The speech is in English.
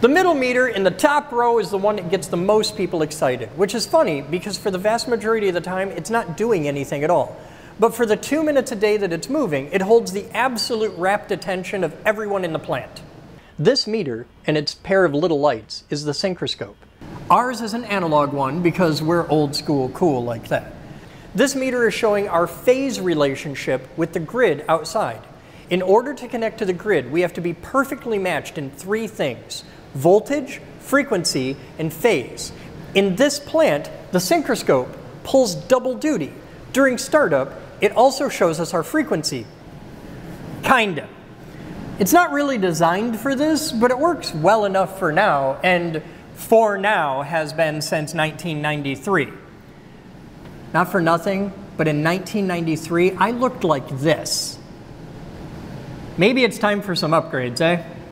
The middle meter in the top row is the one that gets the most people excited, which is funny because for the vast majority of the time, it's not doing anything at all. But for the two minutes a day that it's moving, it holds the absolute rapt attention of everyone in the plant. This meter and its pair of little lights is the synchroscope. Ours is an analog one because we're old school cool like that. This meter is showing our phase relationship with the grid outside. In order to connect to the grid, we have to be perfectly matched in three things voltage, frequency, and phase. In this plant, the synchroscope pulls double duty. During startup, it also shows us our frequency. Kinda. It's not really designed for this, but it works well enough for now, and for now has been since 1993. Not for nothing, but in 1993, I looked like this. Maybe it's time for some upgrades, eh?